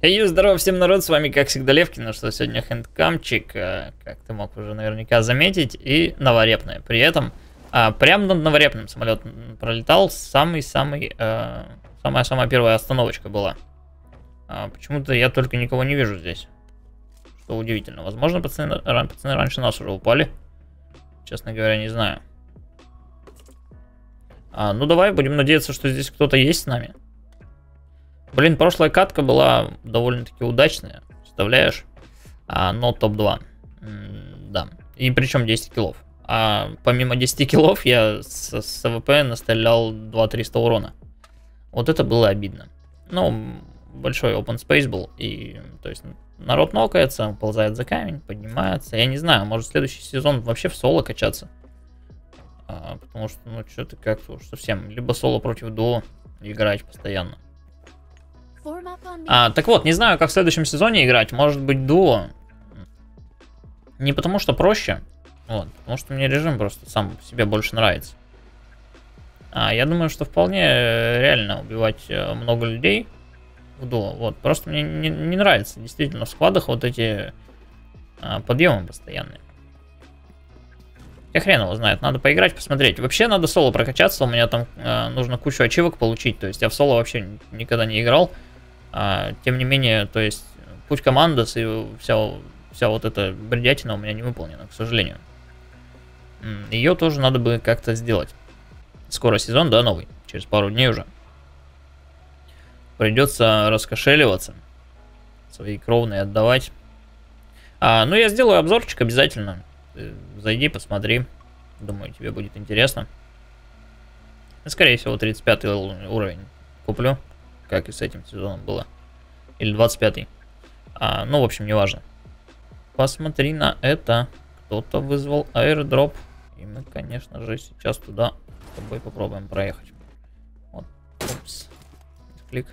Эй, здорово всем народ, с вами как всегда Левкин, ну что сегодня хендкамчик, э, как ты мог уже наверняка заметить, и новорепное. При этом а, прямо над новорепным самолет пролетал самый-самый, э, самая-самая первая остановочка была. А, Почему-то я только никого не вижу здесь, что удивительно. Возможно, пацаны, пацаны раньше нас уже упали, честно говоря, не знаю. А, ну давай, будем надеяться, что здесь кто-то есть с нами. Блин, прошлая катка была довольно-таки удачная, представляешь? А, но топ-2. да. И причем 10 киллов. А помимо 10 киллов я с, с AWP настрелял 2-300 урона. Вот это было обидно. Ну, большой open space был. И, то есть, народ нокается, ползает за камень, поднимается. Я не знаю, может следующий сезон вообще в соло качаться. А, потому что, ну, что-то как-то уж совсем. Либо соло против дуо играть постоянно. А, так вот, не знаю, как в следующем сезоне играть. Может быть, дуо. Не потому что проще. Вот, потому что мне режим просто сам себе больше нравится. А, я думаю, что вполне реально убивать э, много людей в дуо. Вот, просто мне не, не нравится действительно в складах вот эти а, подъемы постоянные. Я хрен его знает, надо поиграть, посмотреть. Вообще надо соло прокачаться, у меня там э, нужно кучу ачивок получить. То есть я в соло вообще никогда не играл. А, тем не менее, то есть путь командос и вся, вся вот эта бредятина у меня не выполнена, к сожалению. Ее тоже надо бы как-то сделать. Скоро сезон, да, новый, через пару дней уже. Придется раскошеливаться, свои кровные отдавать. А, ну, я сделаю обзорчик обязательно. Ты зайди, посмотри. Думаю, тебе будет интересно. Скорее всего, 35 уровень куплю как и с этим сезоном было. Или 25-й. А, ну, в общем, неважно. Посмотри на это. Кто-то вызвал аирдроп. И мы, конечно же, сейчас туда с тобой попробуем проехать. Вот. Упс. Клик.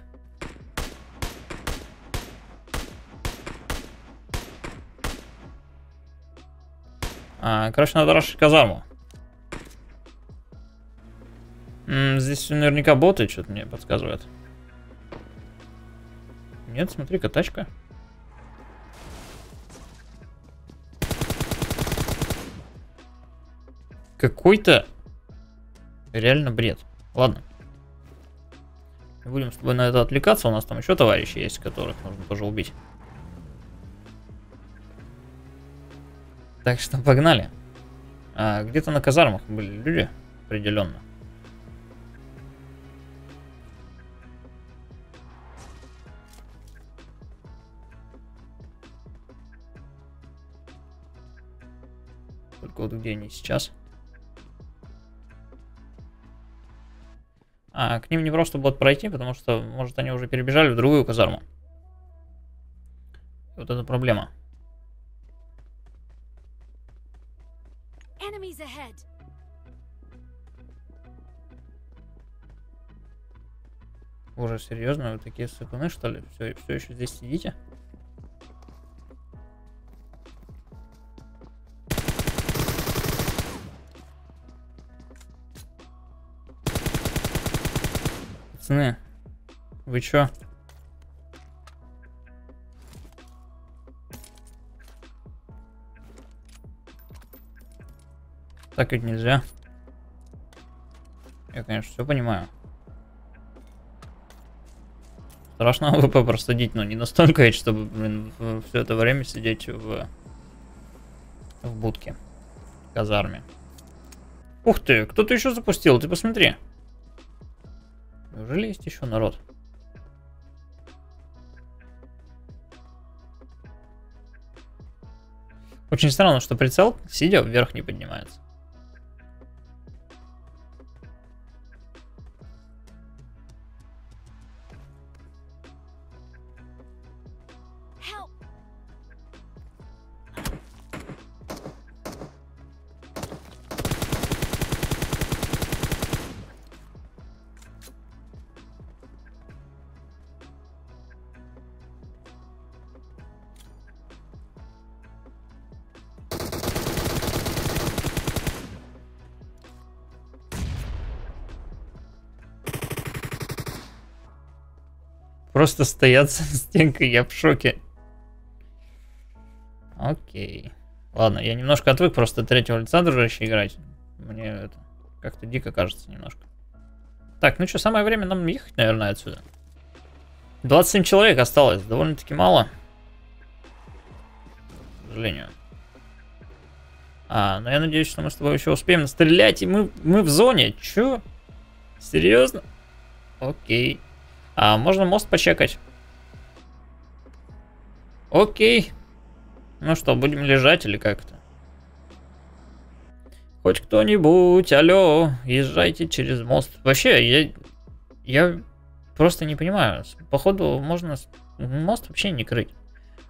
А, короче, надо рашить казарму. М -м, здесь наверняка боты что-то мне подсказывают. Нет, смотри-ка, тачка. Какой-то реально бред. Ладно. Будем с тобой на это отвлекаться. У нас там еще товарищи есть, которых нужно тоже убить. Так что погнали. А, Где-то на казармах были люди, определенно. Вот где они сейчас? А, к ним не просто будет пройти, потому что, может, они уже перебежали в другую казарму. Вот это проблема. Уже серьезно, вы такие сыкуны, что ли? Все, все еще здесь сидите? Пацаны, вы чё? Так ведь нельзя. Я, конечно, все понимаю. Страшно AWP простудить, но не настолько чтобы, блин, все это время сидеть в, в будке, в казарме. Ух ты, кто-то еще запустил, ты посмотри. Неужели есть еще народ? Очень странно, что прицел, сидя, вверх не поднимается. Просто стоят за стенкой, я в шоке. Окей. Ладно, я немножко отвык просто третьего лица, дружище, играть. Мне это как-то дико кажется немножко. Так, ну что, самое время нам ехать, наверное, отсюда. 27 человек осталось, довольно-таки мало. К сожалению. А, ну я надеюсь, что мы с тобой еще успеем стрелять, и мы, мы в зоне. Чё? Серьезно? Окей. А можно мост почекать? Окей. Ну что, будем лежать или как-то? Хоть кто-нибудь, алло, езжайте через мост. Вообще, я, я просто не понимаю. Походу, можно мост вообще не крыть.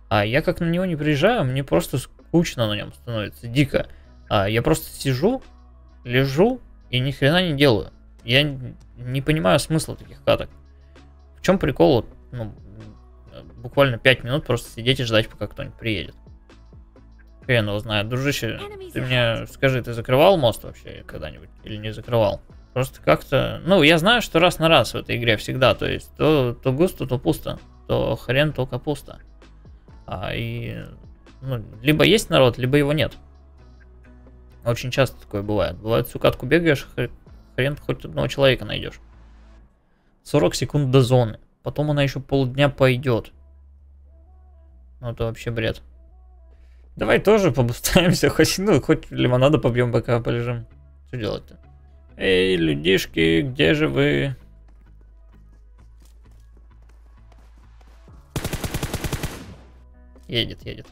А я как на него не приезжаю, мне просто скучно на нем становится, дико. А я просто сижу, лежу и ни хрена не делаю. Я не понимаю смысла таких каток. В чем прикол? Ну, буквально 5 минут просто сидеть и ждать, пока кто-нибудь приедет. Хрен его знает. Дружище, ты мне скажи, ты закрывал мост вообще когда-нибудь или не закрывал? Просто как-то... Ну, я знаю, что раз на раз в этой игре всегда. То есть, то, то густо, то пусто. То хрен, то капуста. А, и... Ну, либо есть народ, либо его нет. Очень часто такое бывает. Бывает, всю катку бегаешь, хрен хоть одного человека найдешь. 40 секунд до зоны. Потом она еще полдня пойдет. Ну, это вообще бред. Давай тоже побустаемся, хоть, ну, хоть лимонада побьем, пока полежим. Что делать-то? Эй, людишки, где же вы? Едет, едет.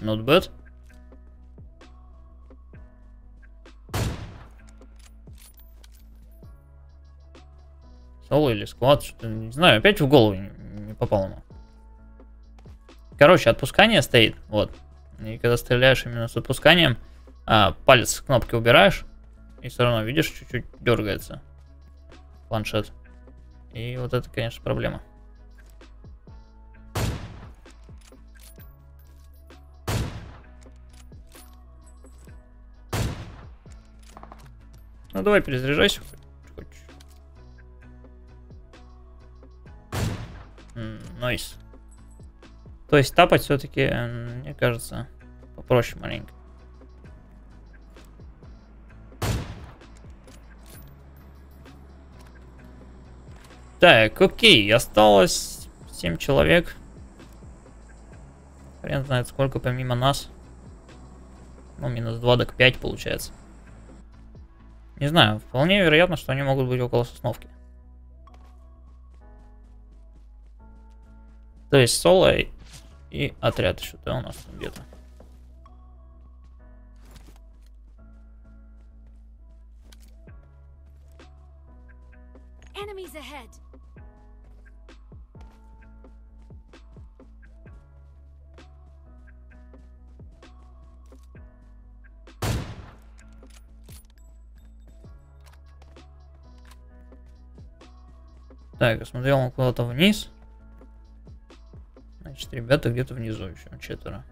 Not bad. Соло или сквад, что-то не знаю, опять в голову не, не попало ему. Короче, отпускание стоит, вот. И когда стреляешь именно с отпусканием, а, палец с кнопки убираешь, и все равно, видишь, чуть-чуть дергается планшет. И вот это, конечно, проблема. Ну давай перезаряжайся. Nice. То есть тапать все-таки, мне кажется, попроще маленько. Так, окей, осталось 7 человек. Хрен знает сколько помимо нас. Ну, минус 2 так 5 получается. Не знаю, вполне вероятно, что они могут быть около сосновки. То есть соло и отряд еще, да, у нас где-то. Enemies ahead. Так, смотрел он куда-то вниз. Значит, ребята где-то внизу еще, четверо.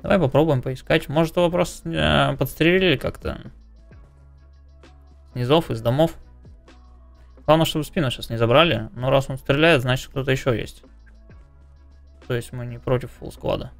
Давай попробуем поискать. Может, его просто э, подстрелили как-то. Низов, из домов. Главное, чтобы спину сейчас не забрали. Но раз он стреляет, значит, кто-то еще есть. То есть мы не против фулл склада.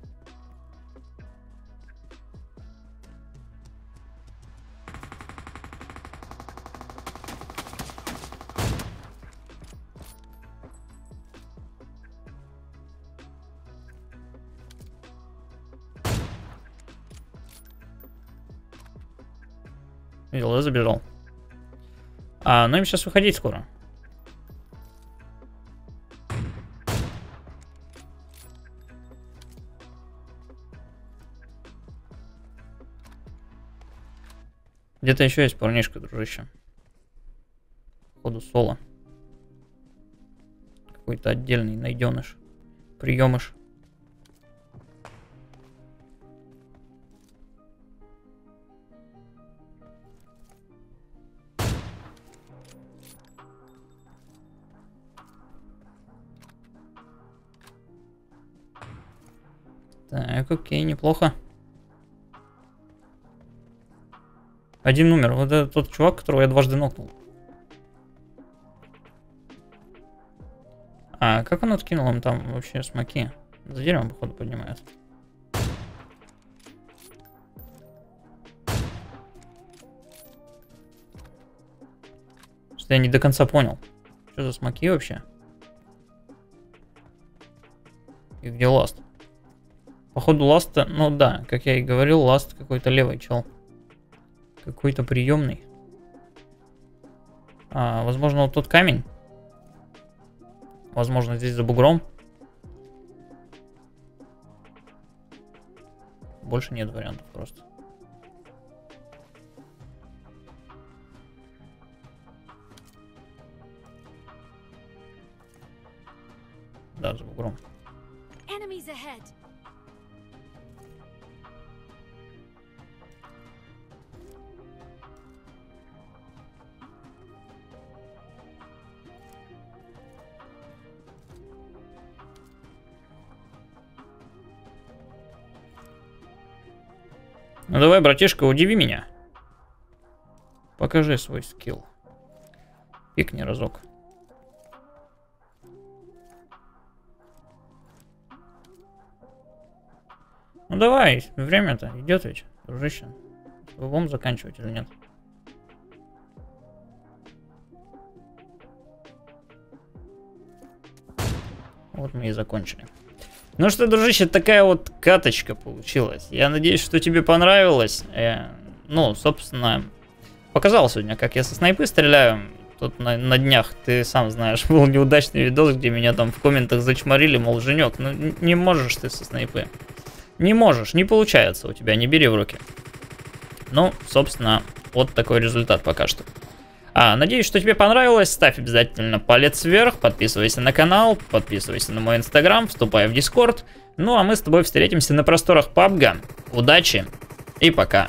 Да, забежал. А, ну им сейчас выходить скоро. Где-то еще есть парнишка, дружище. Походу соло. Какой-то отдельный найденыш. Приемыш. Так, окей, неплохо. Один умер. Вот это тот чувак, которого я дважды нокнул. А как он откинул им там вообще смоки? За деревом, походу, поднимает. Что я не до конца понял. Что за смоки вообще? И где last? Походу last, ну да, как я и говорил, last какой-то левый чел. Какой-то приемный. А, возможно, вот тот камень. Возможно, здесь за бугром. Больше нет вариантов просто. Да, за бугром. Ну давай, братишка, удиви меня. Покажи свой скилл. Пикни разок. Ну давай, время-то идет ведь, дружище. Будем заканчивать или нет? Вот мы и закончили. Ну что, дружище, такая вот каточка получилась. Я надеюсь, что тебе понравилось. Э, ну, собственно, показал сегодня, как я со снайпы стреляю. Тут на, на днях, ты сам знаешь, был неудачный видос, где меня там в комментах зачморили, мол, Женек, ну не можешь ты со снайпы. Не можешь, не получается у тебя, не бери в руки. Ну, собственно, вот такой результат пока что. А, надеюсь, что тебе понравилось. Ставь обязательно палец вверх, подписывайся на канал, подписывайся на мой инстаграм, вступай в дискорд. Ну а мы с тобой встретимся на просторах PUBG. Удачи и пока.